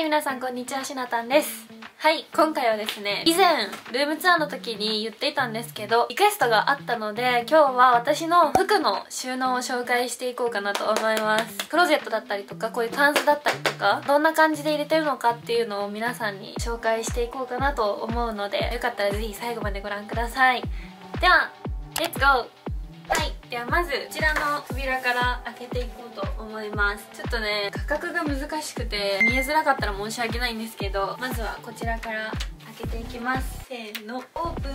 はい皆さんこんにちはしなたんです。はい今回はですね以前ルームツアーの時に言っていたんですけどリクエストがあったので今日は私の服の収納を紹介していこうかなと思います。クローゼットだったりとかこういうタンスだったりとかどんな感じで入れてるのかっていうのを皆さんに紹介していこうかなと思うのでよかったらぜひ最後までご覧ください。ではレッツゴー。ではまずこちらの扉から開けていこうと思います。ちょっとね価格が難しくて見えづらかったら申し訳ないんですけどまずはこちらから開けていきます。せーのオープン。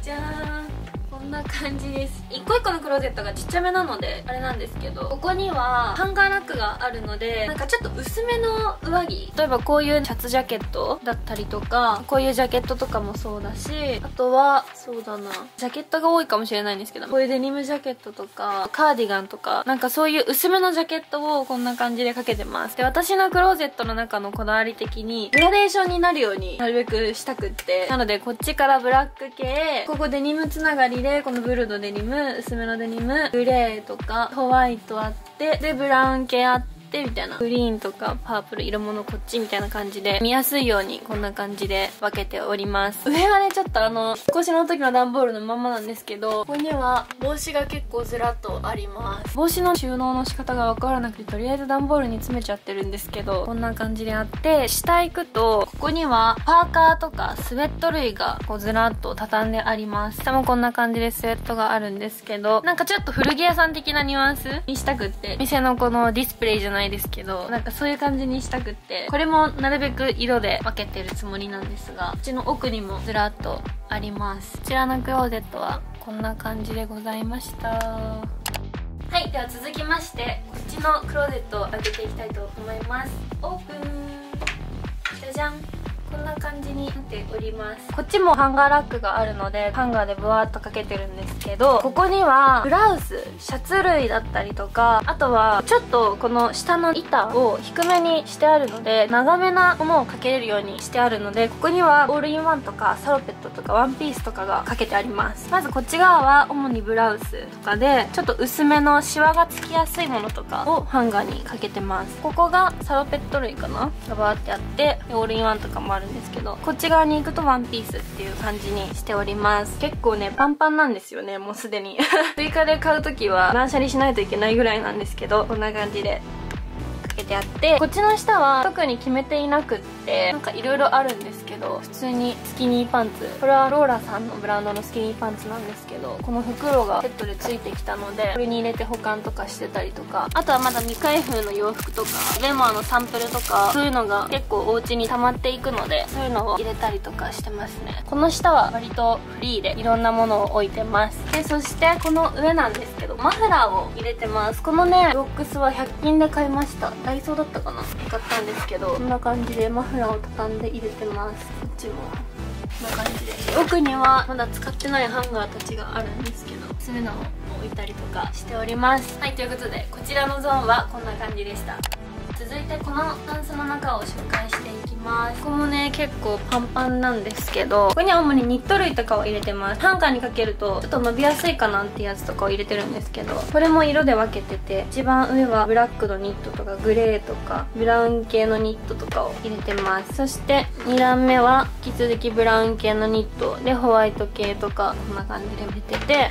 じゃーん。んな感じです。一個一個のクローゼットがちっちゃめなのであれなんですけどここにはハンガーラックがあるのでなんかちょっと薄めの上着。例えばこういうシャツジャケットだったりとかこういうジャケットとかもそうだしあとはそうだな。ジャケットが多いかもしれないんですけどこういうデニムジャケットとかカーディガンとかなんかそういう薄めのジャケットをこんな感じでかけてます。で私のクローゼットの中のこだわり的にグラデーションになるようになるべくしたくってなのでこっちからブラック系ここデニムつながりでこのブルドデニム薄めのデニムグレーとかホワイトあってでブラウン系あってってみたいな。グリーンとかパープル色物こっちみたいな感じで見やすいようにこんな感じで分けております。上はねちょっとあの引っ越しの時の段ボールのままなんですけどここには帽子が結構ずらっとあります。帽子の収納の仕方が分からなくてとりあえず段ボールに詰めちゃってるんですけどこんな感じであって下行くとここにはパーカーとかスウェット類がこうずらっと畳んであります。下もこんな感じでスウェットがあるんですけどなんかちょっと古着屋さん的なニュアンスにしたくって店のこのディスプレイじゃないないですけどなんかそういう感じにしたくってこれもなるべく色で分けてるつもりなんですがこっちの奥にもずらっとあります。こちらのクローゼットはこんな感じでございました。はいでは続きましてこっちのクローゼットを開けていきたいと思います。オープン。じゃじゃん。こんな感じになっております。こっちもハンガーラックがあるのでハンガーでブワーっとかけてるんですけどここにはブラウスシャツ類だったりとかあとはちょっとこの下の板を低めにしてあるので長めなものをかけれるようにしてあるのでここにはオールインワンとかサロペットとかワンピースとかがかけてあります。まずこっち側は主にブラウスとかでちょっと薄めのシワがつきやすいものとかをハンガーにかけてます。ここがサロペット類かながバーってあってオールインワンとかもあるんですけどこっち側に行くとワンピースっていう感じにしております。結構ねパンパンなんですよねもうすでに。追加で買う時は断捨離しないといけないぐらいなんですけどこんな感じで。かけてあってこっちの下は特に決めていなくってなんかいろいろあるんですけど普通にスキニーパンツ。これはローラさんのブランドのスキニーパンツなんですけどこの袋がセットで付いてきたのでこれに入れて保管とかしてたりとか。あとはまだ未開封の洋服とかベモアのサンプルとかそういうのが結構お家に溜まっていくのでそういうのを入れたりとかしてますね。この下は割とフリーでいろんなものを置いてます。でそしてこの上なんですけどマフラーを入れてます。このねロックスは100均で買いました。ダイソーだったかな？買ったんですけどこんな感じでマフラーを畳んで入れてます。こっちもこんな感じで。奥にはまだ使ってないハンガーたちがあるんですけどそういうのを置いたりとかしております。はいということでこちらのゾーンはこんな感じでした。続いてこのタンスの中を紹介していきます。結構パンパンなんですけどここには主にニット類とかを入れてます。ハンガーにかけるとちょっと伸びやすいかなってやつとかを入れてるんですけどこれも色で分けてて一番上はブラックのニットとかグレーとかブラウン系のニットとかを入れてます。そして2段目は引き続きブラウン系のニットでホワイト系とかこんな感じで入れてて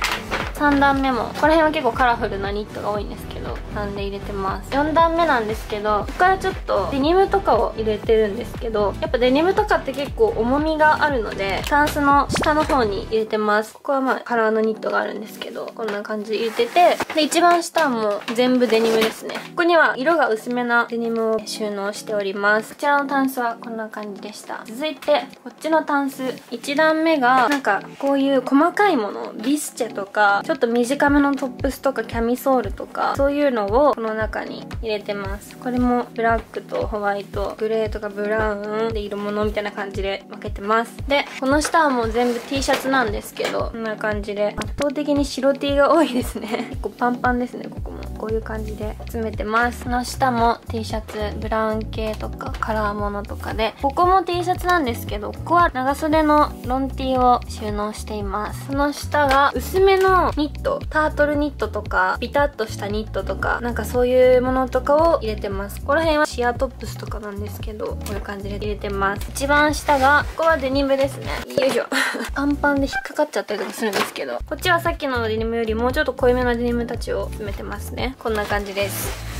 3段目もここら辺は結構カラフルなニットが多いんですけどなんで入れてます。4段目なんですけどここからちょっとデニムとかを入れてるんですけどやっぱデニムとかって結構重みがあるのでタンスの下の方に入れてます。ここはまあカラーのニットがあるんですけどこんな感じで入れててで一番下はもう全部デニムですね。ここには色が薄めなデニムを収納しております。こちらのタンスはこんな感じでした。続いてこっちのタンス。1段目がなんかこういう細かいものビスチェとかちょっと短めのトップスとかキャミソールとかそういいうのをこの中に入れてます。これもブラックとホワイトグレーとかブラウンで色物みたいな感じで分けてます。でこの下はもう全部 T シャツなんですけどこんな感じで圧倒的に白 T が多いですね。結構パンパンですねここも。こういう感じで詰めてます。この下も T シャツブラウン系とかカラーものとかでここも T シャツなんですけどここは長袖のロン T を収納しています。その下が薄めのニットタートルニットとかビタッとしたニットトとかなんかそういうものとかを入れてます。ここら辺はシアトップスとかなんですけどこういう感じで入れてます。一番下がここはデニムですね。よいしょ。アンパンで引っかかっちゃったりとかするんですけどこっちはさっきのデニムよりもうちょっと濃いめのデニムたちを詰めてますね。こんな感じです。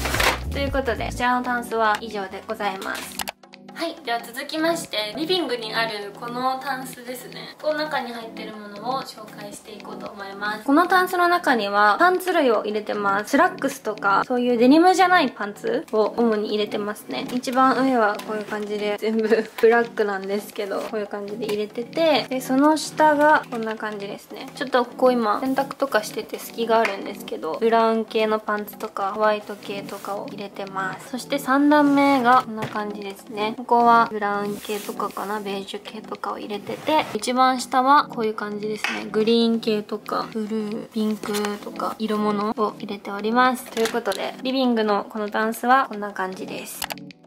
ということでこちらのタンスは以上でございます。はいでは続きましてリビングにあるこのタンスですね。この中に入ってるものを紹介していこうと思います。このタンスの中にはパンツ類を入れてます。スラックスとかそういうデニムじゃないパンツを主に入れてますね。一番上はこういう感じで全部ブラックなんですけどこういう感じで入れててでその下がこんな感じですね。ちょっとここ今洗濯とかしてて隙があるんですけどブラウン系のパンツとかホワイト系とかを入れてます。そして3段目がこんな感じですね。ここはブラウン系とかかなベージュ系とかを入れてて一番下はこういう感じですね。グリーン系とかブルーピンクとか色物を入れております。ということでリビングのこのダンスはこんな感じです。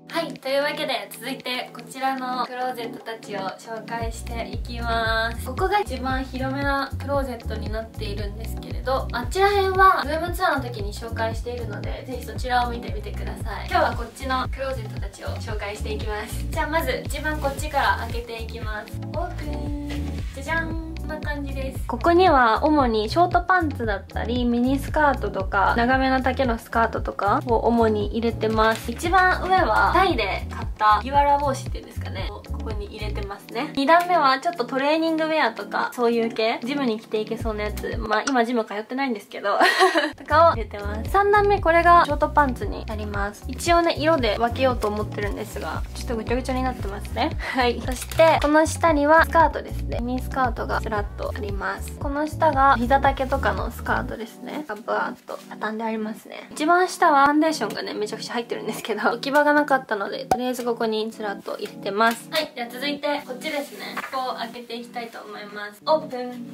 はいというわけで続いてこちらのクローゼットたちを紹介していきます。ここが一番広めなクローゼットになっているんですけれどあちら辺はルームツアーの時に紹介しているのでぜひそちらを見てみてください。今日はこっちのクローゼットたちを紹介していきます。じゃあまず一番こっちから開けていきます。オープン。じゃじゃん。んな感じです。ここには主にショートパンツだったりミニスカートとか長めの丈のスカートとかを主に入れてます。一番上はタイで買ったギワラ帽子っていうんですかね。こに入れてますね。2段目はちょっとトレーニングウェアとかそういう系。ジムに着ていけそうなやつ。まあ今ジム通ってないんですけど。とかを入れてます。3段目これがショートパンツになります。一応ね色で分けようと思ってるんですがちょっとぐちゃぐちゃになってますね。はい。そしてこの下にはスカートですね。ミニスカートがずらっとあります。この下が膝丈とかのスカートですね。がバーっと畳んでありますね。一番下はファンデーションがねめちゃくちゃ入ってるんですけど置き場がなかったのでとりあえずここにずらっと入れてます。はい。ゃあ続いてこっちですね。ここを開けていきたいと思います。オープン。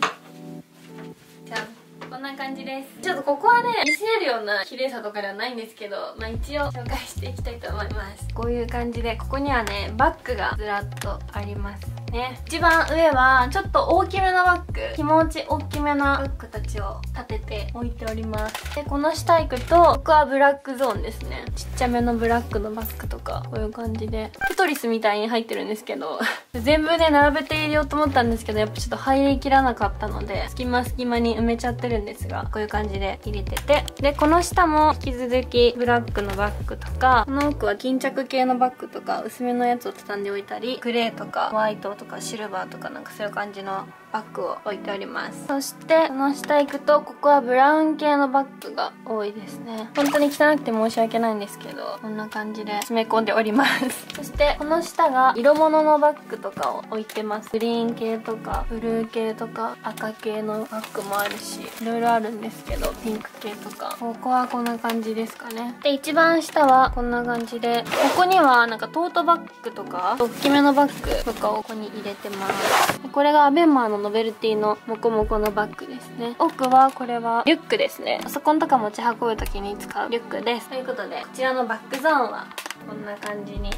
じゃんこんな感じです。ちょっとここはね見せるような綺麗さとかではないんですけどまあ一応紹介していきたいと思います。こういう感じでここにはねバッグがずらっとあります。ね。一番上はちょっと大きめのバッグ。気持ち大きめなバッグたちを立てて置いております。でこの下行くとここはブラックゾーンですね。ちっちゃめのブラックのバッグとかこういう感じで。テトリスみたいに入ってるんですけど。全部で並べて入れようと思ったんですけどやっぱちょっと入りきらなかったので隙間隙間に埋めちゃってるんですがこういう感じで入れてて。でこの下も引き続きブラックのバッグとかこの奥は巾着系のバッグとか薄めのやつを畳んでおいたりグレーとかホワイトとか。とかシルバーとかなんかそういう感じのバッグを置いております。そしてこの下行くとここはブラウン系のバッグが多いですね。本当に汚くて申し訳ないんですけどこんな感じで詰め込んでおります。そしてこの下が色物のバッグとかを置いてます。グリーン系とかブルー系とか赤系のバッグもあるしいろいろあるんですけどピンク系とか。ここはこんな感じですかね。で一番下はこんな感じでここにはなんかトートバッグとか大きめのバッグとかをここに入れてます。これがアベンマーのノベルティのモコモコのバッグですね。奥はこれはリュックですね。パソコンとか持ち運ぶ時に使うリュックです。ということでこちらのバックゾーンはこんな感じに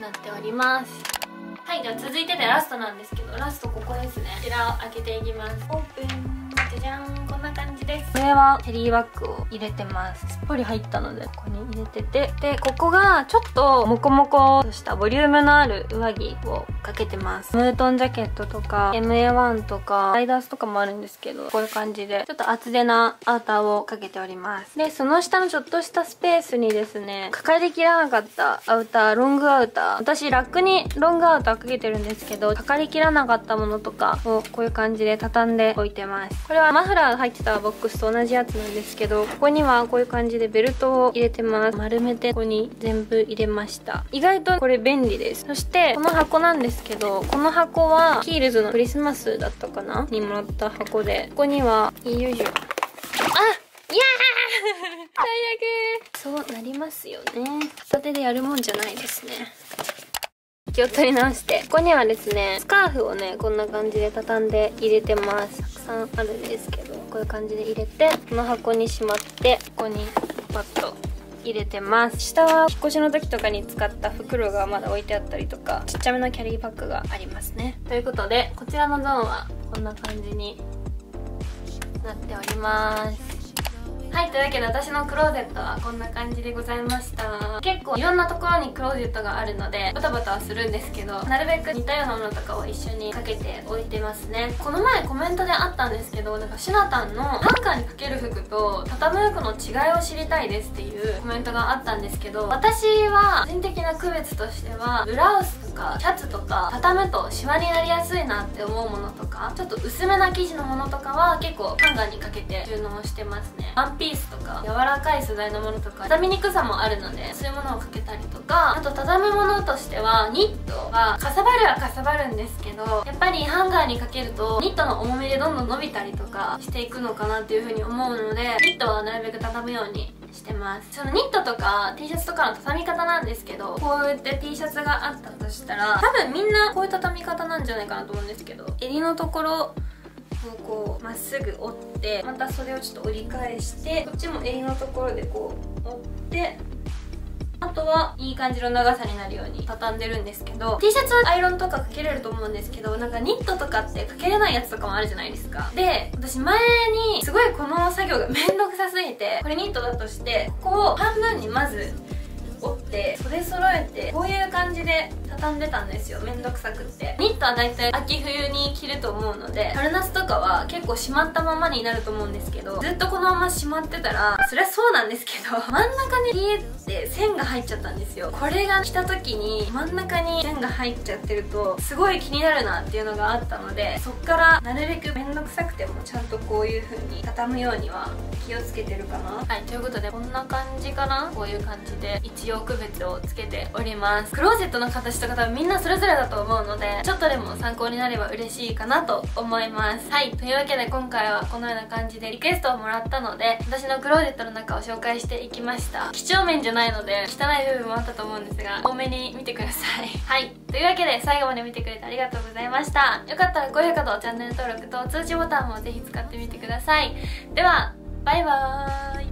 なっております。はいでは続いてでラストなんですけどラストここですね。こちらを開けていきます。オープン。じゃじゃんこんな感じです。これはテリーバッグを入れてます。すっぽり入ったのでここに入れてて。でここがちょっとモコモコとしたボリュームのある上着をかけてます。ムートンジャケットとか MA1 とかライダースとかもあるんですけどこういう感じでちょっと厚手なアウターをかけております。でその下のちょっとしたスペースにですね抱えきらなかったアウターロングアウター。私ラックにロングアウターかけてるんですけどかかりきらなかったものとかをこういう感じで畳んでおいてます。これはマフラー入ってたボックスと同じやつなんですけどここにはこういう感じでベルトを入れてます。丸めてここに全部入れました。意外とこれ便利です。そしてこの箱なんですけどこの箱はキールズのクリスマスだったかな？にもらった箱で。ここにはいよいしょあいやー！最悪そうなりますよね。片手でやるもんじゃないですね。気を取り直して。ここにはですねスカーフをねこんな感じで畳んで入れてます。たくさんあるんですけどこういう感じで入れてこの箱にしまってここにパッと入れてます。下は引っ越しの時とかに使った袋がまだ置いてあったりとかちっちゃめのキャリーバッグがありますね。ということでこちらのゾーンはこんな感じになっております。はいというわけで私のクローゼットはこんな感じでございました。結構いろんなところにクローゼットがあるのでバタバタはするんですけどなるべく似たようなものとかを一緒にかけておいてますね。この前コメントであったんですけどなんかシュナタンのハンガーにかける服と畳む服の違いを知りたいですっていうコメントがあったんですけど私は個人的な区別としてはブラウスとかシャツとか畳むとシワになりやすいなって思うものとかちょっと薄めな生地のものとかは結構ハンガーにかけて収納してますね。ワンピースとか柔らかい素材のものとか畳みにくさもあるのでそういうものをかけたりとかあと畳むものとしてはニットはかさばるはかさばるんですけどやっぱりハンガーにかけるとニットの重みでどんどん伸びたりとかしていくのかなっていう風に思うのでニットはなるべく畳むようにしてます。そのニットとか T シャツとかの畳み方なんですけどこうやって T シャツがあったとしたら多分みんなこういう畳み方なんじゃないかなと思うんですけど襟のところをこうまっすぐ折ってまたそれをちょっと折り返してこっちも襟のところでこう折ってあとはいい感じの長さになるように畳んでるんですけど T シャツアイロンとかかけれると思うんですけどなんかニットとかってかけれないやつとかもあるじゃないですか。で私前にすごいこの作業がめんどくさすぎてこれニットだとしてここを半分にまず折って袖揃えてこういう感じで畳んでたんですよめんどくさくって。ニットは大体秋冬に着ると思うので春夏とかは結構しまったままになると思うんですけどずっとこのまましまってたらそりゃそうなんですけど 真ん中に冷えて線が入っちゃったんですよ。これが来た時に真ん中に線が入っちゃってるとすごい気になるなっていうのがあったのでそっからなるべくめんどくさくてもちゃんとこういう風に畳むようには気をつけてるかな？はいということでこんな感じかな？こういう感じで一応区別をつけております。クローゼットの形とか多分みんなそれぞれだと思うのでちょっとでも参考になれば嬉しいかなと思います。はいというわけで今回はこのような感じでリクエストをもらったので私のクローゼットの中を紹介していきました。几帳面じゃないので汚い部分もあったと思うんですが多めに見てください。はいというわけで最後まで見てくれてありがとうございました。よかったら高評価とチャンネル登録と通知ボタンもぜひ使ってみてください。ではバイバーイ。